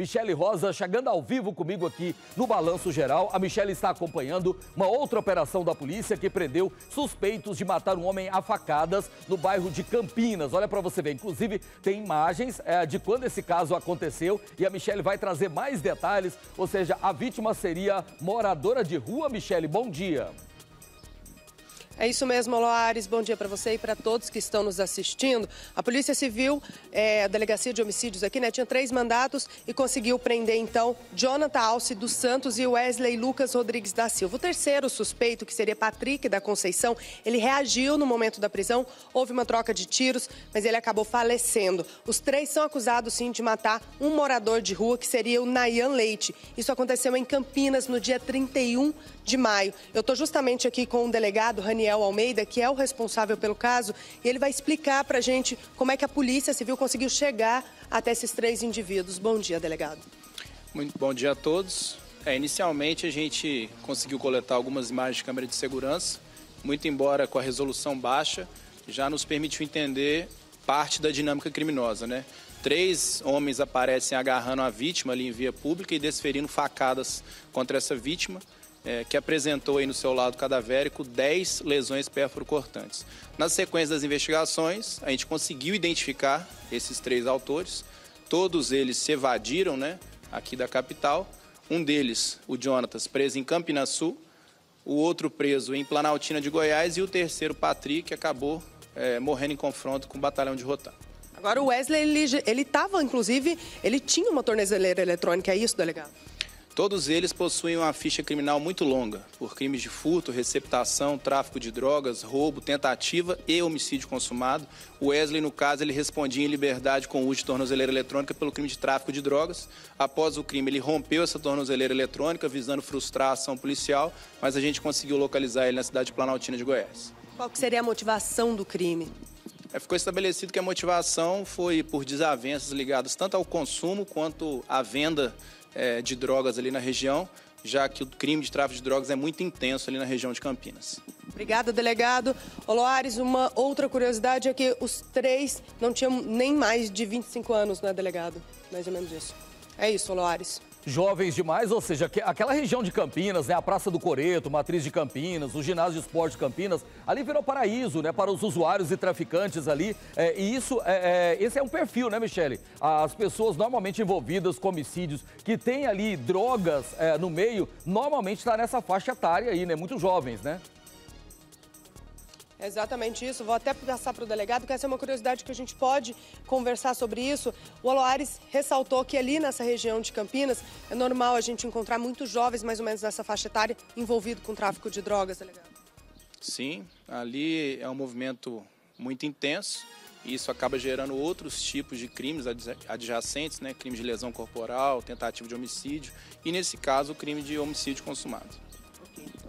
Michele Rosa, chegando ao vivo comigo aqui no Balanço Geral. A Michele está acompanhando uma outra operação da polícia que prendeu suspeitos de matar um homem a facadas no bairro de Campinas. Olha para você ver, inclusive tem imagens é, de quando esse caso aconteceu e a Michele vai trazer mais detalhes. Ou seja, a vítima seria moradora de rua. Michele, bom dia. É isso mesmo, Loares. Bom dia para você e para todos que estão nos assistindo. A Polícia Civil, é, a Delegacia de Homicídios aqui, né, tinha três mandatos e conseguiu prender, então, Jonathan Alce dos Santos e Wesley Lucas Rodrigues da Silva. O terceiro suspeito, que seria Patrick da Conceição, ele reagiu no momento da prisão. Houve uma troca de tiros, mas ele acabou falecendo. Os três são acusados, sim, de matar um morador de rua, que seria o Nayan Leite. Isso aconteceu em Campinas no dia 31 de maio. Eu estou justamente aqui com o delegado Raniel Almeida, que é o responsável pelo caso, e ele vai explicar para a gente como é que a Polícia Civil conseguiu chegar até esses três indivíduos. Bom dia, delegado. Muito bom dia a todos. É, inicialmente, a gente conseguiu coletar algumas imagens de câmera de segurança, muito embora com a resolução baixa, já nos permitiu entender parte da dinâmica criminosa, né? Três homens aparecem agarrando a vítima ali em via pública e desferindo facadas contra essa vítima é, que apresentou aí no seu lado cadavérico 10 lesões pérfuro-cortantes. Na sequência das investigações, a gente conseguiu identificar esses três autores. Todos eles se evadiram né, aqui da capital. Um deles, o Jonatas, preso em Campinas Sul. O outro preso em Planaltina de Goiás. E o terceiro, Patrick, acabou é, morrendo em confronto com o batalhão de Rotan. Agora, o Wesley, ele estava, inclusive, ele tinha uma tornezeleira eletrônica, é isso, delegado? Todos eles possuem uma ficha criminal muito longa, por crimes de furto, receptação, tráfico de drogas, roubo, tentativa e homicídio consumado. O Wesley, no caso, ele respondia em liberdade com o uso de tornozeleira eletrônica pelo crime de tráfico de drogas. Após o crime, ele rompeu essa tornozeleira eletrônica, visando frustrar a ação policial, mas a gente conseguiu localizar ele na cidade de Planaltina de Goiás. Qual seria a motivação do crime? É, ficou estabelecido que a motivação foi por desavenças ligadas tanto ao consumo quanto à venda é, de drogas ali na região, já que o crime de tráfico de drogas é muito intenso ali na região de Campinas. Obrigada, delegado. Oloares, uma outra curiosidade é que os três não tinham nem mais de 25 anos, né, delegado? Mais ou menos isso. É isso, Oloares jovens demais, ou seja, aquela região de Campinas, né, a Praça do Coreto, Matriz de Campinas, o Ginásio de Esporte de Campinas, ali virou paraíso, né, para os usuários e traficantes ali, é, e isso, é, é, esse é um perfil, né, Michele? As pessoas normalmente envolvidas com homicídios, que tem ali drogas é, no meio, normalmente está nessa faixa etária aí, né, muito jovens, né? Exatamente isso. Vou até passar para o delegado, que essa é uma curiosidade que a gente pode conversar sobre isso. O Aloares ressaltou que ali nessa região de Campinas é normal a gente encontrar muitos jovens, mais ou menos nessa faixa etária, envolvidos com tráfico de drogas, delegado. Sim, ali é um movimento muito intenso. E isso acaba gerando outros tipos de crimes adjacentes, né? Crime de lesão corporal, tentativa de homicídio e, nesse caso, o crime de homicídio consumado.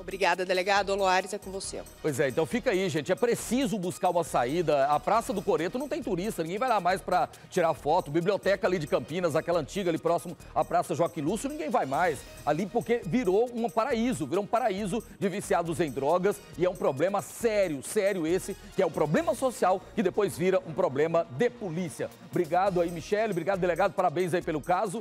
Obrigada, delegado. Oloares, é com você. Pois é, então fica aí, gente. É preciso buscar uma saída. A Praça do Coreto não tem turista, ninguém vai lá mais para tirar foto. Biblioteca ali de Campinas, aquela antiga ali próximo à Praça Joaquim Lúcio, ninguém vai mais. Ali porque virou um paraíso, virou um paraíso de viciados em drogas e é um problema sério, sério esse, que é um problema social que depois vira um problema de polícia. Obrigado aí, Michele. Obrigado, delegado. Parabéns aí pelo caso.